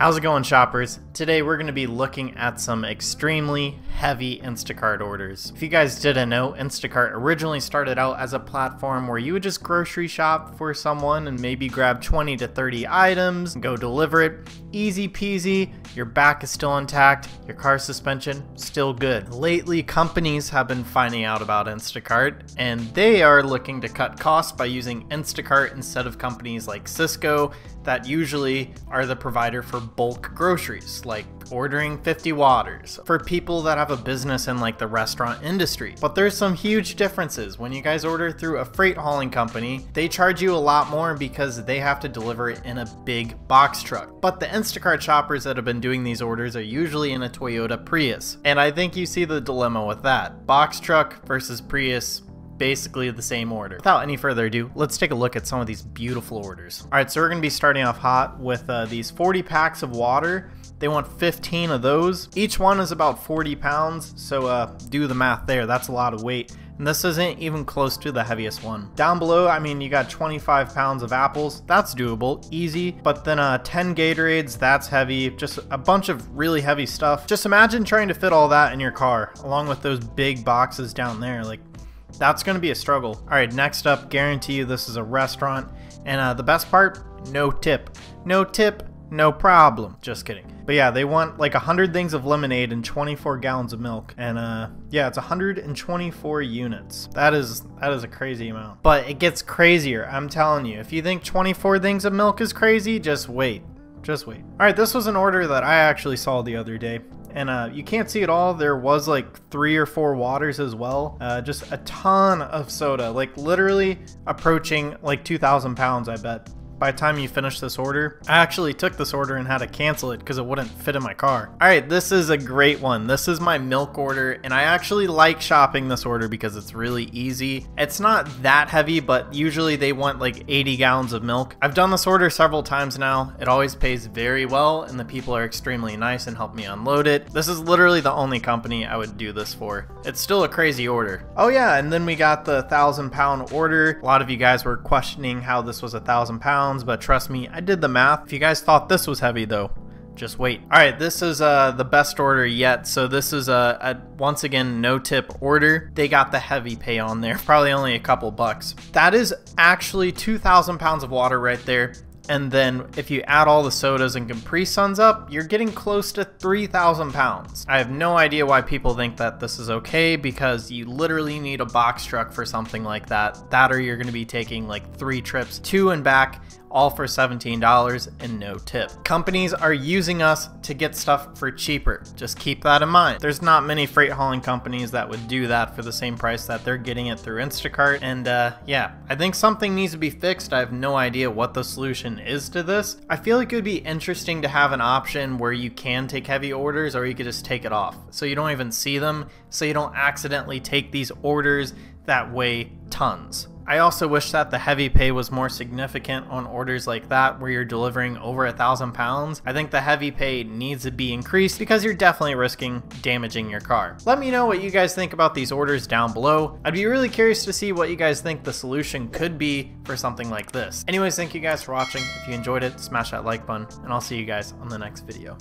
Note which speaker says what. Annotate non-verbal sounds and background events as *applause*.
Speaker 1: How's it going shoppers? Today we're going to be looking at some extremely heavy Instacart orders. If you guys didn't know, Instacart originally started out as a platform where you would just grocery shop for someone and maybe grab 20 to 30 items and go deliver it. Easy peasy, your back is still intact, your car suspension still good. Lately companies have been finding out about Instacart and they are looking to cut costs by using Instacart instead of companies like Sysco that usually are the provider for bulk groceries, like ordering 50 waters for people that have a business in like the restaurant industry. But there's some huge differences. When you guys order through a freight hauling company, they charge you a lot more because they have to deliver it in a big box truck. But the Instacart shoppers that have been doing these orders are usually in a Toyota Prius. And I think you see the dilemma with that. Box truck versus Prius basically the same order. Without any further ado, let's take a look at some of these beautiful orders. All right, so we're gonna be starting off hot with uh, these 40 packs of water. They want 15 of those. Each one is about 40 pounds, so uh, do the math there. That's a lot of weight. And this isn't even close to the heaviest one. Down below, I mean, you got 25 pounds of apples. That's doable, easy. But then uh, 10 Gatorades, that's heavy. Just a bunch of really heavy stuff. Just imagine trying to fit all that in your car, along with those big boxes down there. Like, that's going to be a struggle. All right, next up, guarantee you this is a restaurant. And uh, the best part, no tip. No tip, no problem. Just kidding. But yeah, they want like 100 things of lemonade and 24 gallons of milk. And uh, yeah, it's 124 units. That is that is a crazy amount. But it gets crazier, I'm telling you. If you think 24 things of milk is crazy, just wait. Just wait. All right, this was an order that I actually saw the other day and uh, you can't see it all. There was like three or four waters as well. Uh, just a ton of soda, like literally approaching like 2,000 pounds, I bet by the time you finish this order. I actually took this order and had to cancel it because it wouldn't fit in my car. All right, this is a great one. This is my milk order, and I actually like shopping this order because it's really easy. It's not that heavy, but usually they want like 80 gallons of milk. I've done this order several times now. It always pays very well, and the people are extremely nice and help me unload it. This is literally the only company I would do this for. It's still a crazy order. Oh yeah, and then we got the thousand pound order. A lot of you guys were questioning how this was a thousand pounds pounds, but trust me, I did the math. If you guys thought this was heavy though, just wait. All right, this is uh, the best order yet. So this is a, a, once again no tip order. They got the heavy pay on there, *laughs* probably only a couple bucks. That is actually 2,000 pounds of water right there. And then if you add all the sodas and Capri Suns up, you're getting close to 3,000 pounds. I have no idea why people think that this is okay because you literally need a box truck for something like that. That or you're gonna be taking like three trips to and back all for $17 and no tip. Companies are using us to get stuff for cheaper. Just keep that in mind. There's not many freight hauling companies that would do that for the same price that they're getting it through Instacart. And uh, yeah, I think something needs to be fixed. I have no idea what the solution is to this. I feel like it would be interesting to have an option where you can take heavy orders or you could just take it off. So you don't even see them, so you don't accidentally take these orders that weigh tons. I also wish that the heavy pay was more significant on orders like that where you're delivering over a thousand pounds. I think the heavy pay needs to be increased because you're definitely risking damaging your car. Let me know what you guys think about these orders down below. I'd be really curious to see what you guys think the solution could be for something like this. Anyways, thank you guys for watching. If you enjoyed it, smash that like button and I'll see you guys on the next video.